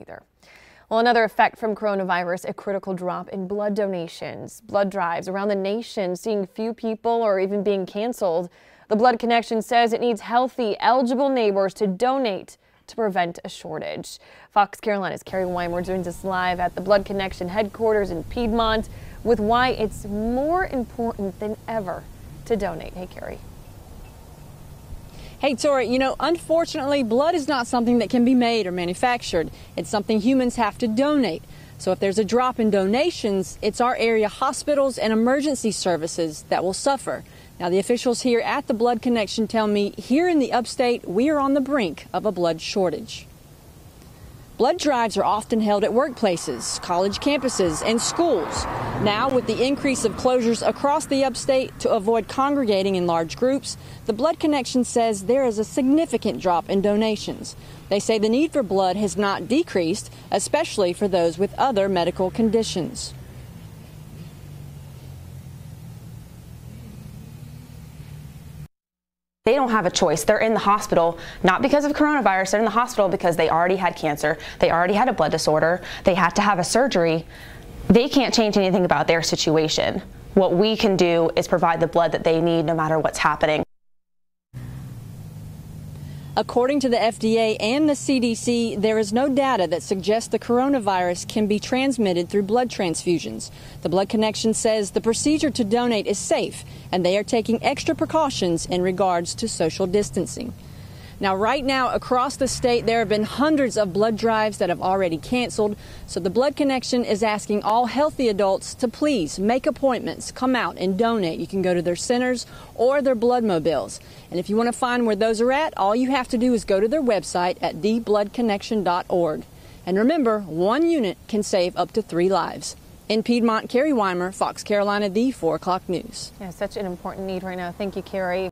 either. Well, another effect from coronavirus, a critical drop in blood donations. Blood drives around the nation seeing few people or even being canceled. The Blood Connection says it needs healthy, eligible neighbors to donate to prevent a shortage. Fox Carolina's Carrie Weimer joins us live at the Blood Connection headquarters in Piedmont with why it's more important than ever to donate. Hey, Carrie. Hey, Tori, you know, unfortunately, blood is not something that can be made or manufactured. It's something humans have to donate. So if there's a drop in donations, it's our area hospitals and emergency services that will suffer. Now, the officials here at the Blood Connection tell me here in the upstate, we are on the brink of a blood shortage. Blood drives are often held at workplaces, college campuses, and schools. Now, with the increase of closures across the upstate to avoid congregating in large groups, the Blood Connection says there is a significant drop in donations. They say the need for blood has not decreased, especially for those with other medical conditions. They don't have a choice. They're in the hospital, not because of coronavirus. They're in the hospital because they already had cancer. They already had a blood disorder. They had to have a surgery. They can't change anything about their situation. What we can do is provide the blood that they need no matter what's happening. According to the FDA and the CDC, there is no data that suggests the coronavirus can be transmitted through blood transfusions. The Blood Connection says the procedure to donate is safe, and they are taking extra precautions in regards to social distancing. Now, right now, across the state, there have been hundreds of blood drives that have already canceled. So the Blood Connection is asking all healthy adults to please make appointments, come out and donate. You can go to their centers or their blood mobiles. And if you want to find where those are at, all you have to do is go to their website at thebloodconnection.org. And remember, one unit can save up to three lives. In Piedmont, Carrie Weimer, Fox Carolina, the 4 o'clock news. Yeah, such an important need right now. Thank you, Carrie.